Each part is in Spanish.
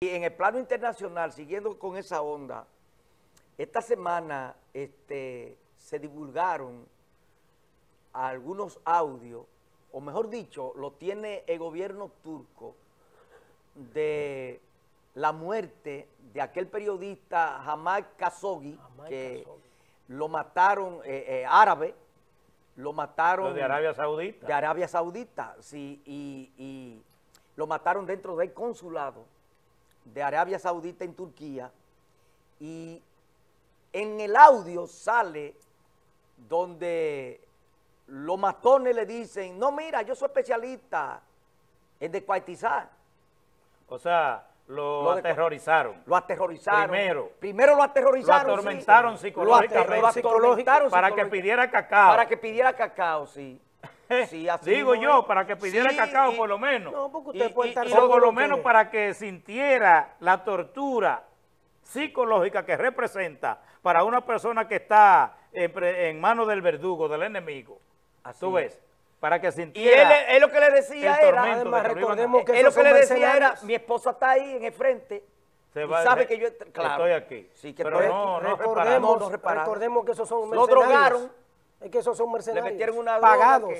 Y en el plano internacional, siguiendo con esa onda, esta semana este, se divulgaron algunos audios, o mejor dicho, lo tiene el gobierno turco, de la muerte de aquel periodista Jamal Khashoggi, que lo mataron, eh, eh, árabe, lo mataron... de Arabia Saudita. De Arabia Saudita, sí, y, y lo mataron dentro del consulado de Arabia Saudita en Turquía y en el audio sale donde los matones le dicen, no mira, yo soy especialista en descuartizar. O sea, lo, aterrorizaron. Lo aterrorizaron. Primero. Primero lo aterrorizaron. Lo atormentaron psicológicamente. Lo atormentaron para que pidiera cacao. Para que pidiera cacao, sí. Digo yo, para que pidiera cacao por lo menos. No, porque usted puede estar o por lo menos para que sintiera la tortura psicológica que representa para una persona que está en, manos del verdugo, del enemigo. Así ¿Tú ves? Para que sintiera Y él, lo que le decía era, además recordemos que él lo que le decía era, mi esposa está ahí en el frente, y sabe que yo estoy aquí. Sí, que Pero no, no, recordemos, recordemos que esos son mercenarios. Lo drogaron. Es que esos son mercenarios. Le metieron una pagados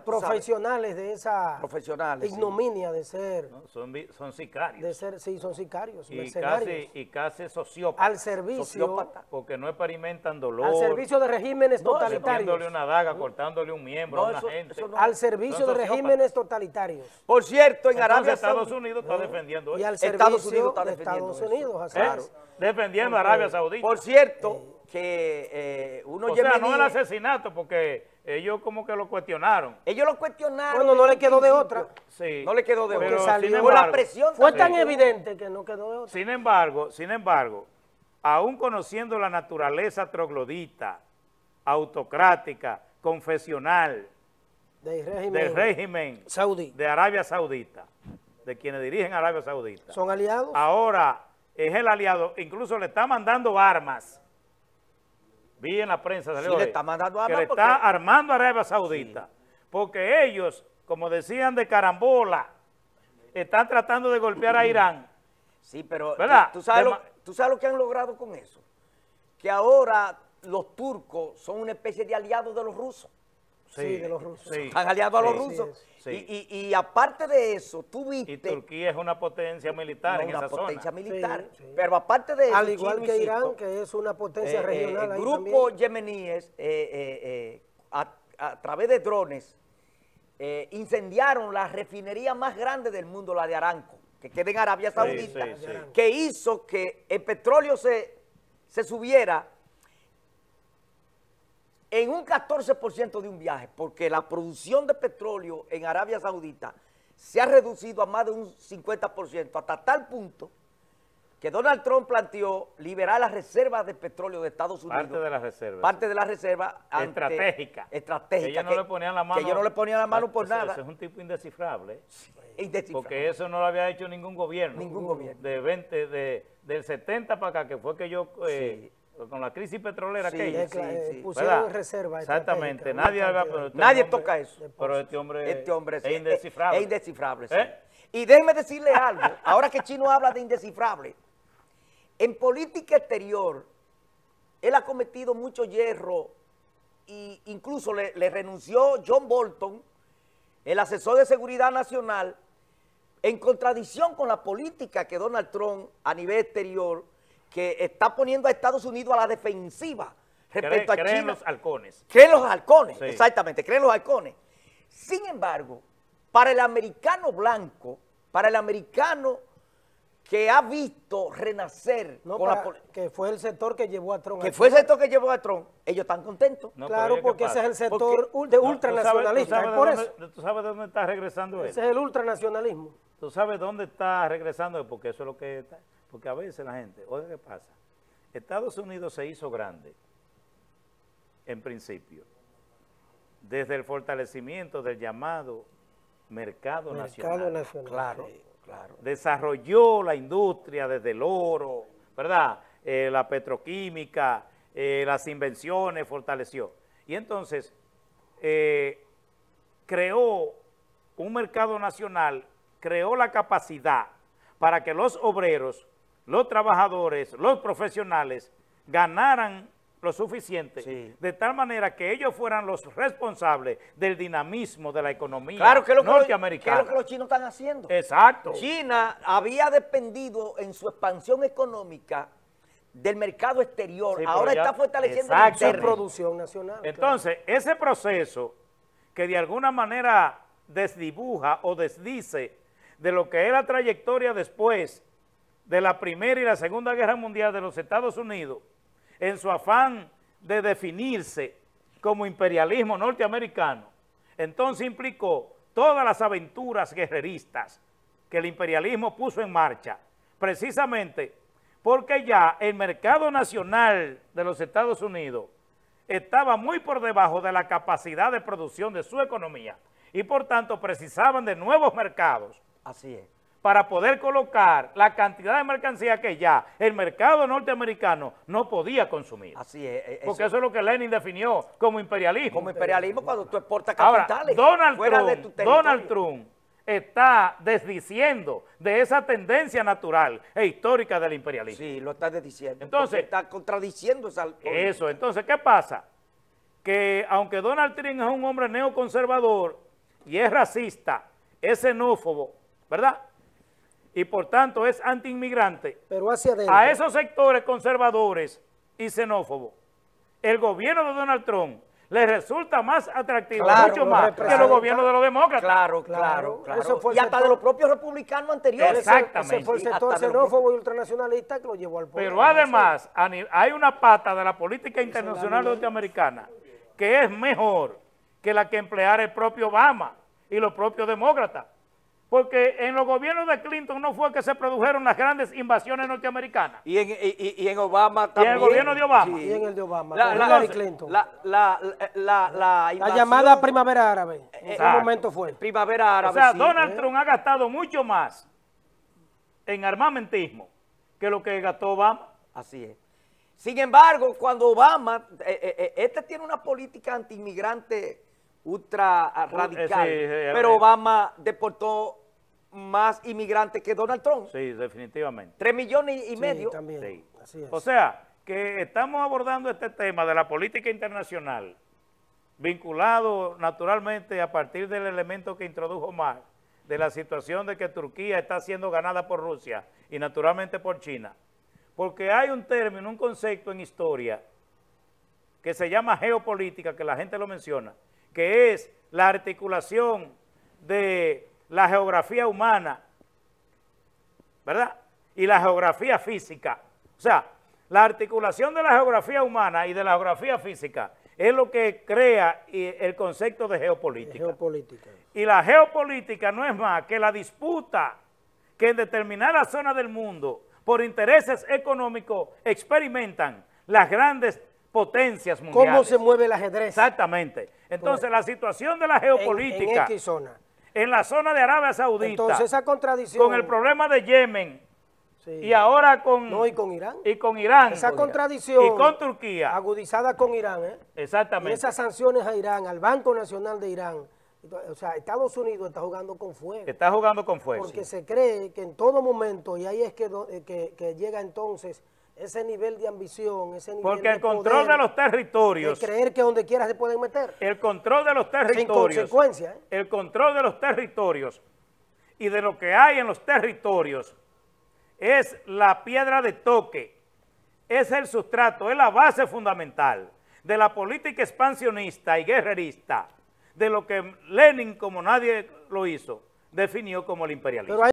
profesionales de esa profesionales, ignominia de ser. son, son, sicarios. De ser, sí, son sicarios, y Casi, y casi sociópatas. Al servicio. porque no experimentan dolor. Al servicio de regímenes totalitarios. Metiéndole una daga, cortándole un miembro a una gente. al servicio de regímenes totalitarios. Por cierto, en Arabia Estados Unidos está defendiendo Y al servicio Estados Unidos está defendiendo de Estados Unidos, claro. Defendiendo a Arabia Saudita. Por cierto, que eh, uno o sea, no el asesinato, porque ellos como que lo cuestionaron. Ellos lo cuestionaron. Bueno, no le quedó de otra. Sí. No le quedó de otra. Salió, la presión. Fue tan evidente que no quedó de otra. Sin embargo, sin embargo, aún conociendo la naturaleza troglodita, autocrática, confesional, del régimen, del régimen saudí. de Arabia Saudita, de quienes dirigen Arabia Saudita. ¿Son aliados? Ahora es el aliado, incluso le está mandando armas vi en la prensa, salió le está mandando que le está armando a Arabia Saudita, porque ellos, como decían de carambola, están tratando de golpear a Irán. Sí, pero ¿tú, sabes lo, ¿tú sabes lo que han logrado con eso? Que ahora los turcos son una especie de aliados de los rusos. Sí, de los rusos. Están aliados a los rusos. Y, y, aparte de eso, tú viste... Y Turquía es una potencia militar en esa zona. potencia militar. Pero aparte de eso... Al igual que Irán, que es una potencia eh, eh, regional. el grupo yemeníes, eh, a, a, través de drones, incendiaron la refinería más grande del mundo, la de Aranco, que queda en Arabia Saudita, que hizo que el petróleo se, se subiera en un 14% de un viaje, porque la producción de petróleo en Arabia Saudita se ha reducido a más de un 50%, hasta tal punto que Donald Trump planteó liberar las reservas de petróleo de Estados Unidos. Parte de las reservas. Parte de las reservas. Estratégica. Estratégica. Que ellos no le ponían la mano. Que ellos no le ponían la mano por nada. Eso es un tipo indescifrable. indescifrable. Porque eso no lo había hecho ningún gobierno. Ningún gobierno. De 20, de, del 70 para acá, que fue que yo... Eh, con la crisis petrolera sí, que sí, sí, pusieron en reserva. Exactamente, nadie, este nadie toca eso. Pero este hombre, este hombre es, indescifrable. Es, indescifrable, ¿Eh? Y déjeme decirle algo, ahora que Chino habla de indescifrable, en política exterior, él ha cometido mucho hierro e incluso le, le renunció John Bolton, el asesor de seguridad nacional, en contradicción con la política que Donald Trump a nivel exterior que está poniendo a Estados Unidos a la defensiva respecto a China. Creen los halcones. Creen los halcones, exactamente, creen los halcones. Sin embargo, para el americano blanco, para el americano que ha visto renacer que fue el sector que llevó a Trump. Que fue el sector que llevó a Trump. Ellos están contentos. claro, porque ese es el sector de ultranacionalista. ¿tú sabes, de dónde está regresando Ese es el ultranacionalismo. ¿Tú sabes dónde está regresando? Porque eso es lo que está. Porque a veces la gente, oye, ¿qué pasa? Estados Unidos se hizo grande, en principio, desde el fortalecimiento del llamado mercado, nacional. Claro, claro. Desarrolló la industria desde el oro, ¿verdad? Eh, la petroquímica, eh, las invenciones, fortaleció. Y entonces, eh, creó un mercado nacional, creó la capacidad para que los obreros, los trabajadores, los profesionales ganaran lo suficiente, Sí. de tal manera que ellos fueran los responsables del dinamismo de la economía Claro, que lo que, norteamericana. lo que los chinos están haciendo. Exacto. China había dependido en su expansión económica del mercado exterior, Sí, ahora ya- está fortaleciendo interno. producción nacional. Entonces, ese proceso que de alguna manera desdibuja o desdice de lo que es la trayectoria después de la Primera y la Segunda Guerra Mundial de los Estados Unidos, en su afán de definirse como imperialismo norteamericano, entonces implicó todas las aventuras guerreristas que el imperialismo puso en marcha, precisamente porque ya el mercado nacional de los Estados Unidos estaba muy por debajo de la capacidad de producción de su economía y por tanto precisaban de nuevos mercados Así es. Para poder colocar la cantidad de mercancía que ya el mercado norteamericano no podía consumir. Así es. eh, Porque eso- eso es lo que Lenin definió como imperialismo. como imperialismo cuando tú exportas Ahora, capitales Donald fuera Trump, de tu territorio. Donald Trump está desdiciendo de esa tendencia natural e histórica del imperialismo. Sí, lo estás diciendo. Entonces- está contradiciendo esa... Eso, entonces, ¿qué pasa? Que aunque Donald Trump es un hombre neoconservador y es racista, es xenófobo, ¿verdad? Y por tanto es antiinmigrante, Pero hacia adentro. a esos sectores conservadores y xenófobos, el gobierno de Donald Trump le resulta más atractivo, Claro, mucho lo más que los gobiernos de los demócratas. Claro, Claro, claro, claro. eso fue el y hasta de los propios republicanos anteriores. Exactamente. Ese fue el sector xenófobo y ultranacionalista que lo llevó al poder. Pero además, hay una pata de la política internacional norteamericana que es mejor que la que empleara el propio Obama y los propios demócratas. Porque en los gobiernos de Clinton no fue que se produjeron las grandes invasiones norteamericanas. Y en, y, y- y en Obama Y en también. el gobierno de Obama. Y en el de Obama, La, la- Hillary Clinton. la- la- la- la- la La invasión- llamada primavera árabe. ¿En Exacto. momento fue? Primavera árabe. O sea, sí. Donald ¿eh? Trump ha gastado mucho más en armamentismo que lo que gastó Obama. Así es. Sin embargo, cuando Obama, eh, eh, este tiene una política antiinmigrante ultra ah, Uh, radical, sí, pero. Obama deportó más inmigrantes que Donald Trump. Sí, definitivamente. Tres millones y Sí, medio. también. Sí. Así es. O sea, que estamos abordando este tema de la política internacional, vinculado naturalmente a partir del elemento que introdujo Marx, de la situación de que Turquía está siendo ganada por Rusia y naturalmente por China, porque hay un término, un concepto en historia que se llama geopolítica, que la gente lo menciona, que es la articulación de la geografía humana ¿verdad? Y la geografía física. O sea, la articulación de la geografía humana y de la geografía física es lo que crea el concepto de geopolítica. Geopolítica. Y la geopolítica no es más que la disputa que en determinada zona del mundo, por intereses económicos, experimentan las grandes potencias mundiales. ¿Cómo se mueve el ajedrez? Exactamente. Entonces, la situación de la En, geopolítica en X zona. En la zona de Arabia Saudita, Entonces esa contradicción. con el problema de Yemen, Sí. y ahora con, No, y con Irán. y con Irán, Esa contradicción. y con Turquía, Agudizada con Irán, ¿eh? Y exactamente. esas sanciones a Irán, al Banco Nacional de Irán. O sea, Estados Unidos está jugando con fuego. Está jugando con fuego. Porque se cree que en todo momento, y ahí es que, eh, que, que llega entonces ese nivel de ambición, ese nivel Porque de el control poder, de los territorios, de creer que donde quiera se pueden meter. el control de los Sin territorios, consecuencia, ¿eh? el control de los territorios y de lo que hay en los territorios es la piedra de toque, es el sustrato, es la base fundamental de la política expansionista y guerrerista, de lo que Lenin, como nadie lo hizo, definió como el imperialismo. Pero hay